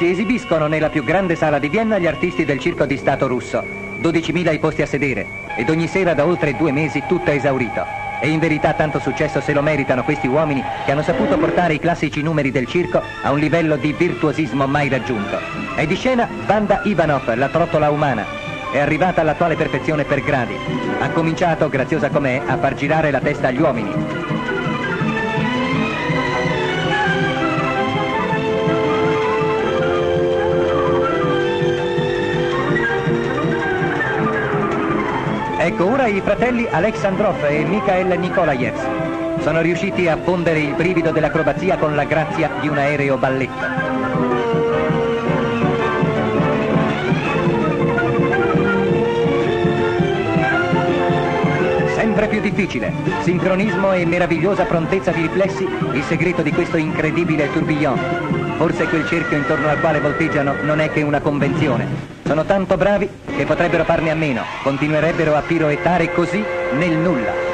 Si esibiscono nella più grande sala di Vienna gli artisti del circo di Stato russo. 12.000 i posti a sedere ed ogni sera da oltre due mesi tutto è esaurito. E in verità tanto successo se lo meritano questi uomini che hanno saputo portare i classici numeri del circo a un livello di virtuosismo mai raggiunto. È di scena Vanda Ivanov, la trottola umana. È arrivata all'attuale perfezione per gradi. Ha cominciato, graziosa com'è, a far girare la testa agli uomini. Ecco ora i fratelli Alexandrov e Mikhail Nikolaevs. Sono riusciti a fondere il brivido dell'acrobazia con la grazia di un aereo balletto. Sempre più difficile. Sincronismo e meravigliosa prontezza di riflessi, il segreto di questo incredibile tourbillon. Forse quel cerchio intorno al quale volteggiano non è che una convenzione. Sono tanto bravi che potrebbero farne a meno, continuerebbero a piroettare così nel nulla.